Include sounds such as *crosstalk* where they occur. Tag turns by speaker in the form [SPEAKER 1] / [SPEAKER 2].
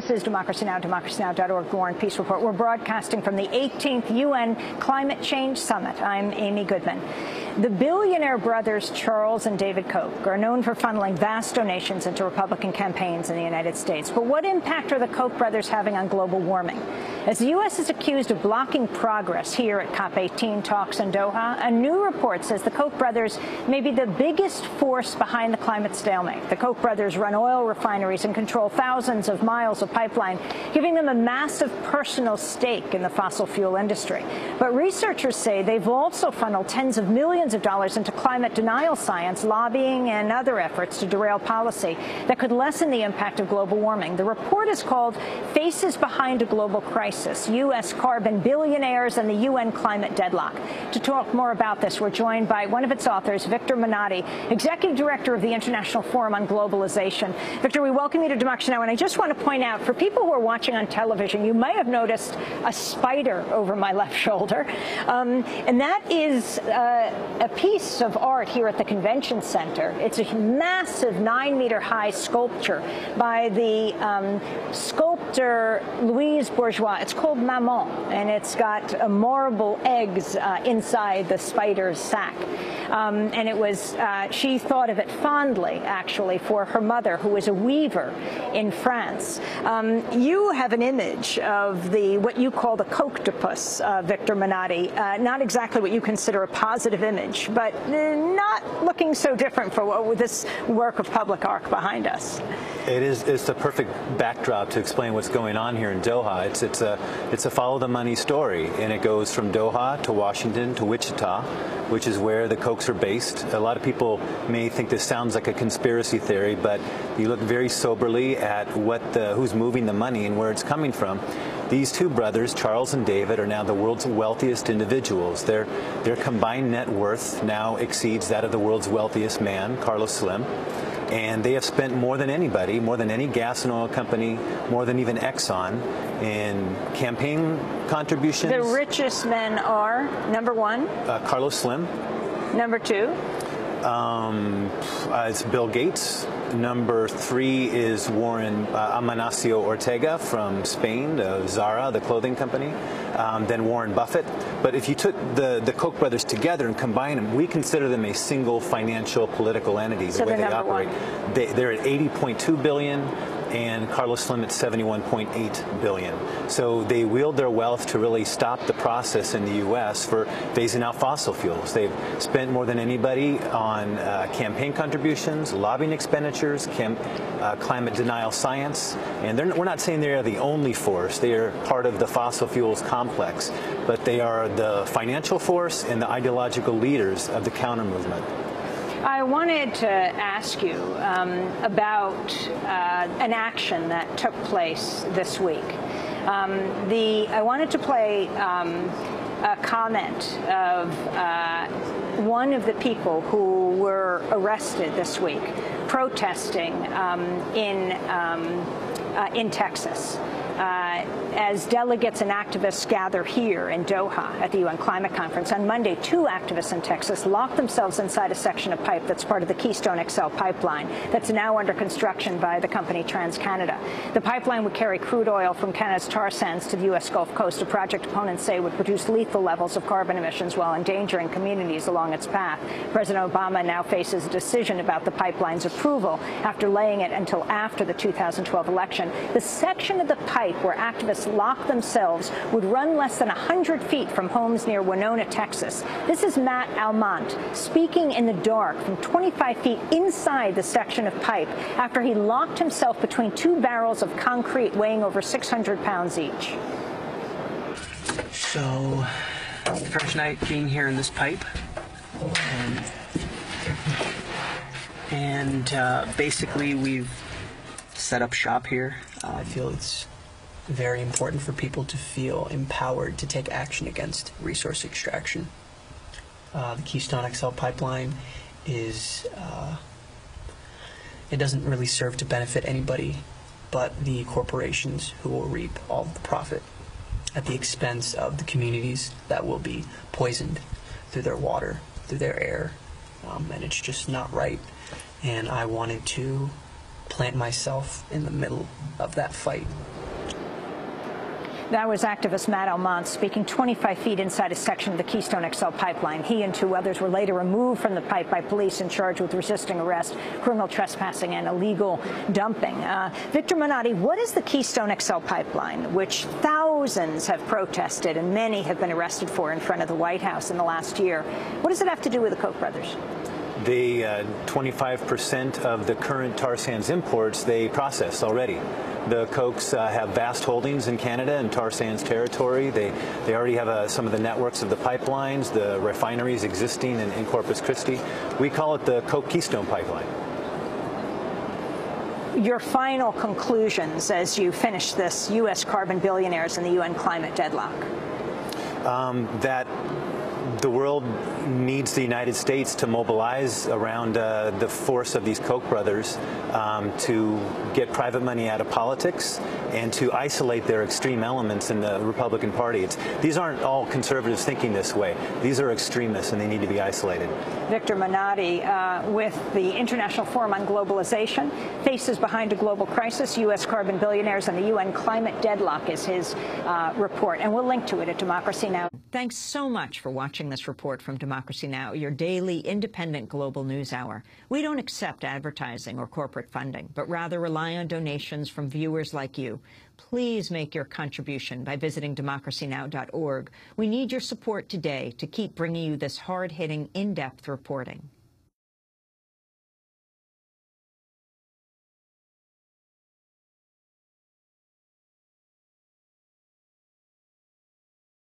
[SPEAKER 1] This is Democracy Now!, democracynow.org, War and Peace Report. We're broadcasting from the 18th UN Climate Change Summit. I'm Amy Goodman. The billionaire brothers Charles and David Koch are known for funneling vast donations into Republican campaigns in the United States. But what impact are the Koch brothers having on global warming? As the U.S. is accused of blocking progress here at COP18 talks in Doha, a new report says the Koch brothers may be the biggest force behind the climate stalemate. The Koch brothers run oil refineries and control thousands of miles of pipeline, giving them a massive personal stake in the fossil fuel industry. But researchers say they've also funneled tens of millions of dollars into climate denial science, lobbying, and other efforts to derail policy that could lessen the impact of global warming. The report is called Faces Behind a Global Crisis crisis, U.S. carbon billionaires and the UN climate deadlock. To talk more about this, we're joined by one of its authors, Victor Menotti, Executive Director of the International Forum on Globalization. Victor, we welcome you to Democracy Now! And I just want to point out, for people who are watching on television, you may have noticed a spider over my *laughs* left shoulder. Um, and that is uh, a piece of art here at the Convention Center. It's a massive nine-meter high sculpture by the um, sculptor Louise Bourgeois it's called Maman, and it's got uh, marble eggs uh, inside the spider's sac. Um, and it was, uh, she thought of it fondly, actually, for her mother, who was a weaver in France. Um, you have an image of the what you call the Kochtopus, uh, Victor Menotti. Uh, not exactly what you consider a positive image, but uh, not looking so different for what, this work of public art behind us.
[SPEAKER 2] It is. It's the perfect backdrop to explain what's going on here in Doha. It's it's a it's a follow the money story, and it goes from Doha to Washington to Wichita, which is where the Kochs are based. A lot of people may think this sounds like a conspiracy theory, but you look very soberly at what the, who's moving the money and where it's coming from. These two brothers, Charles and David, are now the world's wealthiest individuals. Their their combined net worth now exceeds that of the world's wealthiest man, Carlos Slim and they have spent more than anybody, more than any gas and oil company, more than even Exxon, in campaign contributions.
[SPEAKER 1] The richest men are number one.
[SPEAKER 2] Uh, Carlos Slim.
[SPEAKER 1] Number two.
[SPEAKER 2] Um, uh, it's Bill Gates. Number three is Warren uh, Ortega from Spain, uh, Zara, the clothing company. Um, then Warren Buffett. But if you took the, the Koch brothers together and combine them, we consider them a single financial political entity, the
[SPEAKER 1] so
[SPEAKER 2] way they operate. They,
[SPEAKER 1] they're
[SPEAKER 2] at 80.2 billion and Carlos Slim at 71.8 billion. So they wield their wealth to really stop the process in the U.S. for phasing out fossil fuels. They've spent more than anybody on uh, campaign contributions, lobbying expenditures, uh, climate denial science, and we're not saying they are the only force. They are part of the fossil fuels complex, but they are the financial force and the ideological leaders of the counter movement.
[SPEAKER 1] I wanted to ask you um, about uh, an action that took place this week. Um, the I wanted to play um, a comment of uh, one of the people who were arrested this week protesting um, in um, uh, in Texas Uh, as delegates and activists gather here in Doha at the UN Climate Conference. On Monday, two activists in Texas locked themselves inside a section of pipe that's part of the Keystone XL pipeline that's now under construction by the company TransCanada. The pipeline would carry crude oil from Canada's tar sands to the U.S. Gulf Coast. A project opponents say would produce lethal levels of carbon emissions while endangering communities along its path. President Obama now faces a decision about the pipeline's approval after laying it until after the 2012 election. The section of the pipe pipe where activists locked themselves would run less than 100 feet from homes near Winona, Texas. This is Matt Almont speaking in the dark from 25 feet inside the section of pipe after he locked himself between two barrels of concrete weighing over 600 pounds each.
[SPEAKER 3] So, the first night being here in this pipe. Um, and uh, basically, we've set up shop here. Uh, I feel it's very important for people to feel empowered to take action against resource extraction. Uh, the Keystone XL pipeline is, uh, it doesn't really serve to benefit anybody but the corporations who will reap all the profit at the expense of the communities that will be poisoned through their water, through their air, um, and it's just not right. And I wanted to plant myself in the middle of that fight.
[SPEAKER 1] That was activist Matt Almont speaking 25 feet inside a section of the Keystone XL pipeline. He and two others were later removed from the pipe by police and charged with resisting arrest, criminal trespassing, and illegal dumping. Uh, Victor Menotti, what is the Keystone XL pipeline, which thousands have protested and many have been arrested for in front of the White House in the last year? What does it have to do with the Koch brothers?
[SPEAKER 2] The 25% uh, of the current tar sands imports they process already. The Kochs uh, have vast holdings in Canada and tar sands territory. They they already have uh, some of the networks of the pipelines, the refineries existing in, in Corpus Christi. We call it the Koch Keystone Pipeline.
[SPEAKER 1] Your final conclusions as you finish this U.S. carbon billionaires and the UN climate deadlock?
[SPEAKER 2] Um, that the world needs the United States to mobilize around uh, the force of these Koch brothers um, to get private money out of politics and to isolate their extreme elements in the Republican Party. It's, these aren't all conservatives thinking this way. These are extremists and they need to be isolated.
[SPEAKER 1] Victor Menotti uh, with the International Forum on Globalization, Faces Behind a Global Crisis, U.S. Carbon Billionaires and the UN Climate Deadlock is his uh, report. And we'll link to it at Democracy Now! Thanks so much for watching this report from Democracy Now!, your daily independent global news hour. We don't accept advertising or corporate funding, but rather rely on donations from viewers like you. Please make your contribution by visiting democracynow.org. We need your support today to keep bringing you this hard-hitting, in-depth reporting.